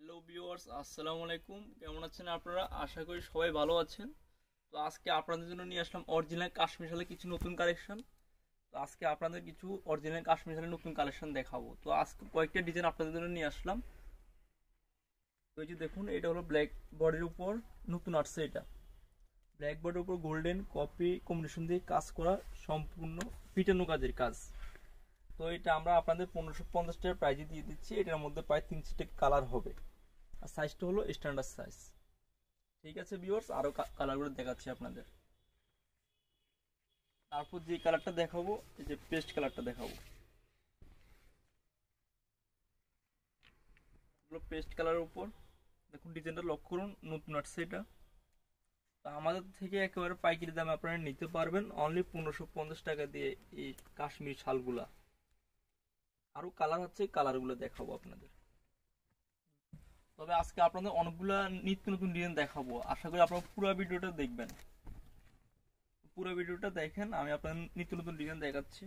Hello viewers আসসালামু আলাইকুম। কেমন আছেন আপনারা? আশা করি সবাই ভালো আছেন। তো আজকে আপনাদের জন্য নিয়ে আসলাম অরিজিনাল কাশ্মীর শালের কিছু নতুন কালেকশন তো আজকে আপনাদের কিছু অরিজিনাল কাশ্মীর শালের নতুন কালেকশন দেখাবো। তো আজকে কয়েকটা ডিজাইন আপনাদের জন্য নিয়ে আসলাম। তো এই যে দেখুন, এটা হলো ব্ল্যাক বডির উপর নতুন আসছে এটা। ব্ল্যাক বডির উপর গোল্ডেন কপি কম্বিনেশন দিয়ে কাজ করা সম্পূর্ণ পিটানো কাজের কাজ। তো এটা আমরা আপনাদের পনেরোশো পঞ্চাশ টাকার প্রাইজে দিয়ে দিচ্ছি। এটার মধ্যে প্রায় তিনশো চারটে কালার হবে। আর সাইজটা হলো স্ট্যান্ডার্ড সাইজ ঠিক আছে ভিউয়ার্স আরও কালারগুলো দেখাচ্ছি আপনাদের। তারপর যে কালারটা দেখাবো, এই যে পেস্ট কালারটা দেখাবো। পেস্ট কালারের উপর। দেখুন ডিজাইনটা লক্ষ্য করুন, নতুন আসছে এটা। তো আমাদের থেকে একেবারে পাইকারি দামে আপনারা নিতে পারবেন। অনলি পনেরোশো পঞ্চাশ টাকা দিয়ে এই কাশ্মীর শালগুলা। আরও কালার হচ্ছে কালারগুলো দেখাবো আপনাদের। তবে আজকে আপনাদের অনেকগুলা নিত্য নতুন ডিজাইন দেখাবো। আশা করি আপনারা পুরো ভিডিওটা দেখবেন। পুরো ভিডিওটা দেখেন, আমি আপনাদের নিত্য নতুন ডিজাইন দেখাচ্ছি।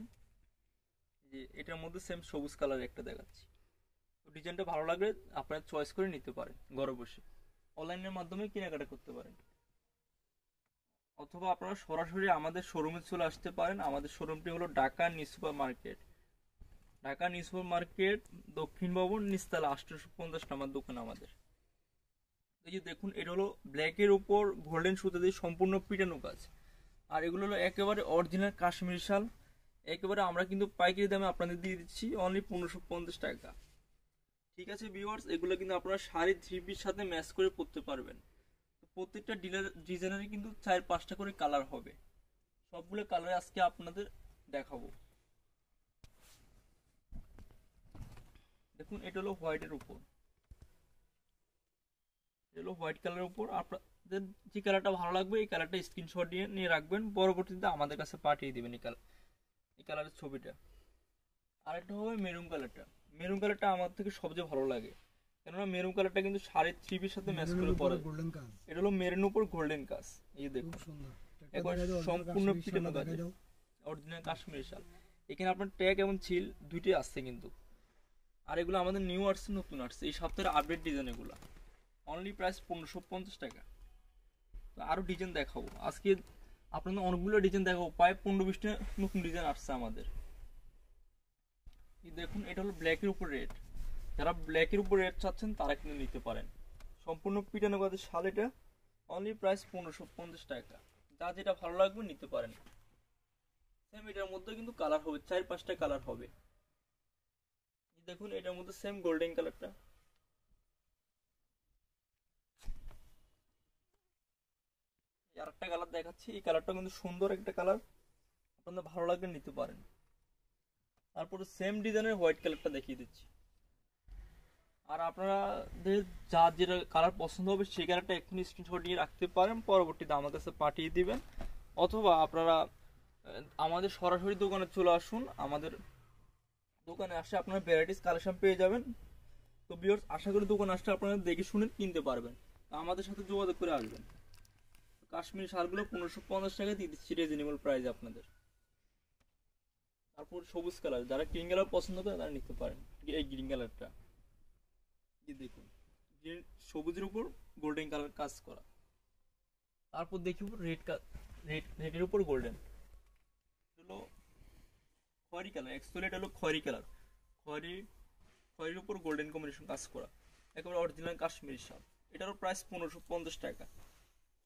যে এটার মধ্যে সেম সবুজ কালার একটা দেখাচ্ছি। তো ডিজাইনটা ভালো লাগলে আপনারা চয়েস করে নিতে পারেন, ঘরে বসে। অনলাইনের মাধ্যমে কেনাকাটা করতে পারেন। অথবা আপনারা সরাসরি আমাদের শোরুমে চলে আসতে পারেন। আমাদের শোরুমটি হলো Dhaka new super market Dhaka new super market, দক্ষিণ ভবন, নিস্তালা আটশোশো পঞ্চাশ নাম্বার দোকান আমাদের। এই যে দেখুন, এটা হলো ব্ল্যাকের উপর গোল্ডেন সুতো দিয়ে সম্পূর্ণ পিটানো কাজ। আর এগুলো হলো একেবারে অরিজিনাল কাশ্মীর শাল। একেবারে আমরা কিন্তু পাইকারি দামে আপনাদের দিয়ে দিচ্ছি অনলি পনেরোশো পঞ্চাশ টাকা। ঠিক আছে ভিউয়ার্স এগুলো কিন্তু আপনারা শাড়ি থ্রি পির সাথে ম্যাচ করে পরতে পারবেন। প্রত্যেকটা ডিলার ডিজাইনারই কিন্তু চার পাঁচটা করে কালার হবে। সবগুলো কালার আজকে আপনাদের দেখাবো। দেখুন এটা হলো হোয়াইটের উপর। হলো হোয়াইট কালারের উপর। আপনাদের যে কালারটা ভালো লাগবে এই কালারটা স্ক্রিনশট নিয়ে নিয়ে রাখবেন। পরবর্তীতে আমাদের কাছে পাঠিয়ে দেবেন এই কালার এই কালারের ছবিটা। আরেকটা হবে মেরুন কালারটা মেরুন কালারটা আমার থেকে সবচেয়ে ভালো লাগে। কেননা মেরুন কালারটা কিন্তু শাড়ির থ্রিপির সাথে ম্যাচ করে কাজ এটা হলো মেরুন উপর গোল্ডেন কাজ এই দেখুন। সুন্দর। একবার সম্পূর্ণ কাজ অরিজিনাল কাশ্মীরি শাল। এখানে আপনার ট্যাগ এবং ছিল দুইটাই আসছে কিন্তু। আর এগুলো আমাদের নিউ আসছে নতুন আর্টস এই সপ্তাহের আপডেট ডিজাইন এগুলো। অনলি প্রাইস পনেরোশো পঞ্চাশ টাকা। তো আরও ডিজাইন দেখাবো। আজকে আপনাদের অনেকগুলো ডিজাইন দেখাবো। প্রায় পনেরো বিশটা নতুন ডিজাইন আসছে আমাদের। দেখুন, এটা হলো ব্ল্যাকের উপর রেড যারা ব্ল্যাকের উপর রেড চাচ্ছেন, তারা কিন্তু নিতে পারেন। সম্পূর্ণ পিটানো কাজের শাল এটা। অনলি প্রাইস পনেরোশো পঞ্চাশ টাকা। যা যেটা ভালো লাগবে, নিতে পারেন। সেম এটার মধ্যে কিন্তু কালার হবে, চার পাঁচটা কালার হবে। দেখুন, এটার মধ্যে সেম গোল্ডেন কালারটা আরেকটা কালার দেখাচ্ছি। এই কালারটা কিন্তু সুন্দর একটা কালার আপনাদের ভালো লাগলে নিতে পারেন। তারপরে সেম ডিজাইনের হোয়াইট কালারটা দেখিয়ে দিচ্ছি। আর আপনাদের যা যেটা কালার পছন্দ হবে, সেই কালারটা এক্ষুনি স্ক্রিনশট নিয়ে রাখতে পারেন। পরবর্তীতে আমার কাছে পাঠিয়ে দিবেন। অথবা আপনারা আমাদের সরাসরি দোকানে চলে আসুন। আমাদের দোকানে আসে আপনারা ভ্যারাইটিস কালেকশন পেয়ে যাবেন। তো বিয়ার্স আশা করি দোকানে আসলে আপনারা দেখে শুনে কিনতে পারবেন। আমাদের সাথে যোগাযোগ করে আসবেন। কাশ্মীর শালগুলো পনেরোশো পঞ্চাশ টাকা দিয়ে দিচ্ছি রিজনেবল প্রাইস আপনাদের। তারপর সবুজ কালার যারা গ্রিন কালার পছন্দ করে তারা নিতে পারেন। এই গ্রিন কালারটা দেখুন সবুজের উপর গোল্ডেন কালার কাজ করা। তারপর দেখি রেড রেড রেডের উপর গোল্ডেন খয়েরি কালার অ্যাকচুয়ালি এটা হলো খয়েরি কালার খয়েরি খয়েরির উপর গোল্ডেন কম্বিনেশন কাজ করা। একেবারে অরিজিনাল কাশ্মীরি শাল। এটারও প্রাইস পনেরোশো পঞ্চাশ টাকা।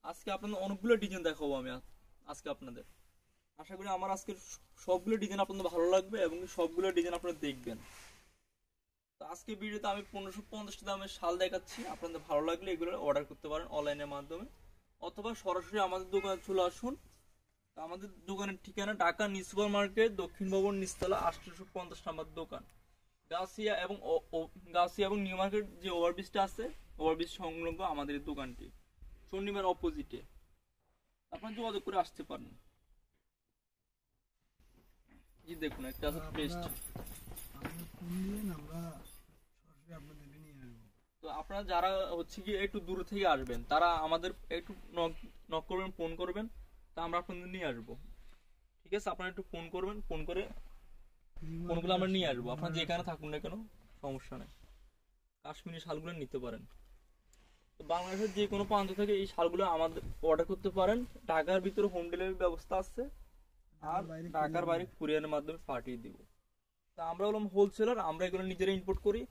আজকে আপনাদের অনেকগুলো ডিজাইন দেখাবো আমি আজকে আপনাদের। আশা করি আমার আজকে সবগুলো ডিজাইন আপনাদের ভালো লাগবে এবং সবগুলো ডিজাইন আপনারা দেখবেন। তো আজকে ভিডিওতে আমি পনেরোশো পঞ্চাশ দামের শাল দেখাচ্ছি। আপনাদের ভালো লাগলে এগুলো অর্ডার করতে পারেন অনলাইনের মাধ্যমে। অথবা সরাসরি আমাদের দোকানে চলে আসুন। আমাদের দোকানের ঠিকানা ঢাকা নিউ সুপার মার্কেট দক্ষিণ ভবন নিচতলা আটশোশো পঞ্চাশ নাম্বার দোকান। গাছিয়া এবং গাছিয়া এবং নিউ মার্কেট যে ওভারব্রিজটা আছে ওভারব্রিজ সংলগ্ন আমাদের দোকানটি। শনিবার অপোজিটে। আপনার যোগাযোগ করে আসতে পারেন। জি দেখুন একটা আছে পেস্ট তো আপনারা যারা হচ্ছে কি একটু দূর থেকে আসবেন তারা আমাদের একটু নক করবেন ফোন করবেন। তা আমরা আপনাদের নিয়ে আসব। ঠিক আছে? আপনারা একটু ফোন করবেন ফোন করে ফোনগুলো আমরা নিয়ে আসব। আপনার যেখানে থাকুন না কেন সমস্যা নেই। কাশ্মীরি শালগুলো নিতে পারেন। তো বাংলাদেশের যে কোনো প্রান্ত থেকে এই শালগুলো আমাদের অর্ডার করতে পারেন। ঢাকার ভিতরে হোম ডেলিভারি ব্যবস্থা আছে। আর ঢাকার বাইরে কুরিয়ারের মাধ্যমে পাঠিয়ে দিব। তা আমরা হলাম হোলসেলার আমরা এগুলো নিজেরা ইম্পোর্ট করি।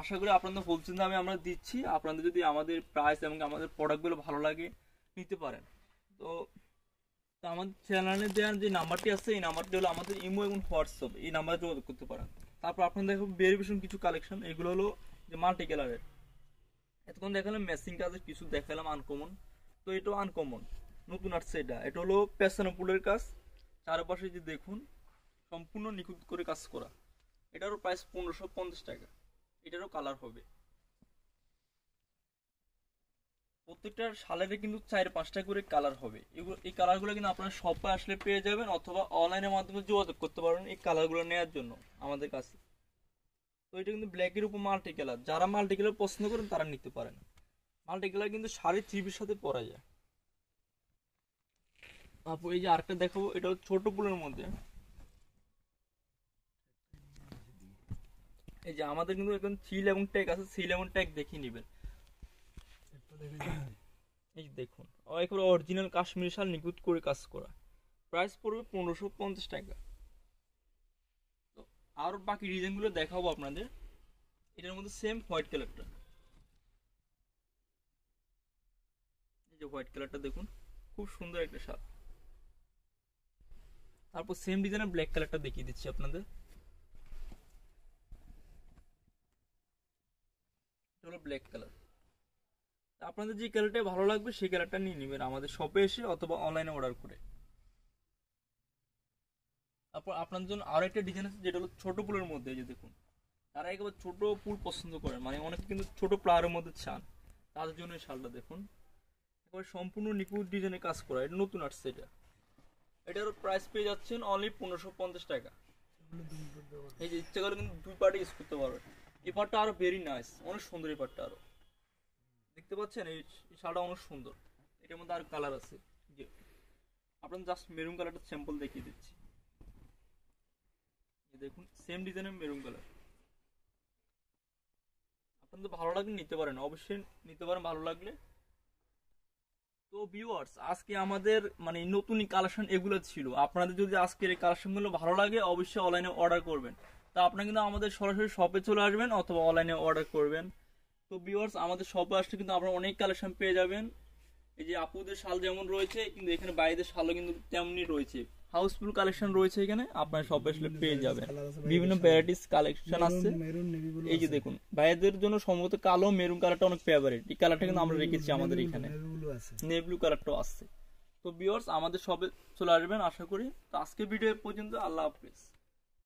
আশা করি আপনাদের হোলসেল দামে আমরা দিচ্ছি। আপনাদের যদি আমাদের প্রাইস এবং আমাদের প্রোডাক্টগুলো ভালো লাগে নিতে পারেন। তো আমাদের চ্যানেলে দেওয়ার যে নাম্বারটি আছে, এই নাম্বারটি হলো আমাদের ইমো এবং হোয়াটসঅ্যাপ এই নাম্বারে যোগাযোগ করতে পারেন। তারপর আপনার দেখো ভেরিফিকেশন কিছু কালেকশন এগুলো হলো যে মাল্টি কালারের এতক্ষণ দেখালাম ম্যাচিং কাজের কিছু, দেখালাম আনকমন তো এটাও আনকমন নতুন আসছে এটা। এটা হলো প্যাসানোপুলের কাজ। চারপাশে যে দেখুন, সম্পূর্ণ নিখুঁত করে কাজ করা। এটারও প্রাইস পনেরোশো পঞ্চাশ টাকা। এটারও কালার হবে। প্রত্যেকটার সালেরে কিন্তু চার পাঁচটা করে কালার হবে। এগুলো এই কালারগুলো কিন্তু আপনারা শপে আসলে পেয়ে যাবেন অথবা অনলাইনের মাধ্যমে যোগাযোগ করতে পারবেন এই কালারগুলো নেওয়ার জন্য আমাদের কাছে। তো এটা কিন্তু ব্ল্যাকের উপর মাল্টি কালার যারা মাল্টি কালার পছন্দ করেন তারা নিতে পারেন। মাল্টি কালার কিন্তু শাড়ি থ্রিপির সাথে পরা যায়। আপু, এই যে আরেকটা দেখাবো, এটা হলো ছোট ফুলের মধ্যে। এই যে আমাদের কিন্তু এখন সিল এবং ট্যাগ আছে সিল এবং ট্যাগ দেখিয়ে নেবেন। এই দেখুন, একেবারে অরিজিনাল কাশ্মীরি শাল নিখুঁত করে কাজ করা। প্রাইস পড়বে পনেরোশো পঞ্চাশ টাকা। তো আর বাকি ডিজাইনগুলো দেখাবো আপনাদের। এটার মধ্যে সেম হোয়াইট কালারটা এই যে হোয়াইট কালারটা দেখুন, খুব সুন্দর একটা শাল। তারপর সেম ডিজাইনের ব্ল্যাক কালারটা দেখিয়ে দিচ্ছি আপনাদের। এটা ব্ল্যাক কালার আপনাদের যে কালারটা ভালো লাগবে, সেই কালারটা নিয়ে নেবেন আমাদের শপে এসে অথবা অনলাইনে অর্ডার করে। তারপর আপনাদের জন্য আরও একটা ডিজাইন আছে, যেটা হলো ছোট ফুলের মধ্যে যে দেখুন। তারা একেবারে ছোট ফুল পছন্দ করেন মানে অনেকে কিন্তু ছোট ফ্লাওয়ারের মধ্যে চান। তাদের জন্য শালটা দেখুন। একেবারে সম্পূর্ণ নিখুঁত ডিজাইনে কাজ করা, এটা নতুন আসছে এটা। এটার প্রাইস পেয়ে যাচ্ছেন অনলি পনেরোশো পঞ্চাশ টাকা। এই যে ইচ্ছা করে কিন্তু দুই পার্টে ইউজ করতে পারবেন। এই পার্টটা আরও ভেরি নাইস অনেক সুন্দর এই পার্টটা আরও। দেখতে পাচ্ছেন, এই শালটা অনেক সুন্দর। এটার মধ্যে আর কালার আছে। যে আপনার জাস্ট মেরুন কালারটা স্যাম্পল দেখিয়ে দিচ্ছি। দেখুন সেম ডিজাইনের মেরুন কালার আপনাদের ভালো লাগলে নিতে পারেন, অবশ্যই নিতে পারেন, ভালো লাগলে। তো ভিউয়ার্স আজকে আমাদের মানে নতুন কালেকশন এগুলো ছিল। আপনাদের যদি আজকের এই কালেকশনগুলো ভালো লাগে, অবশ্যই অনলাইনে অর্ডার করবেন। তা আপনারা কিন্তু আমাদের সরাসরি শপে চলে আসবেন অথবা অনলাইনে অর্ডার করবেন। তো ভিউয়ার্স আমাদের শপে আসলে কিন্তু আপনারা অনেক কালেকশন পেয়ে যাবেন। এই যে আপুদের শাল যেমন রয়েছে কিন্তু এখানে বাইরের শালও কিন্তু তেমনি রয়েছে। হাউসফুল কালেকশন রয়েছে এখানে আপনারা শপে আসলে পেয়ে যাবেন। বিভিন্ন ভ্যারাইটিস কালেকশন আছে। মেরুন- মেরুন নেভি ব্লু এই যে দেখুন ভাইদের জন্য সম্ভবত কালো মেরুন কালারটা অনেক ফেভারিট এই কালারটা কিন্তু আমরা রেখেছি আমাদের এখানে। নেভি ব্লু আছে। নেভি ব্লু কালারটাও আসছে তো বিয়ার্স আমাদের সবে চলে আসবেন আশা করি। তো আজকে ভিডিও পর্যন্ত আল্লাহ হাফিজ।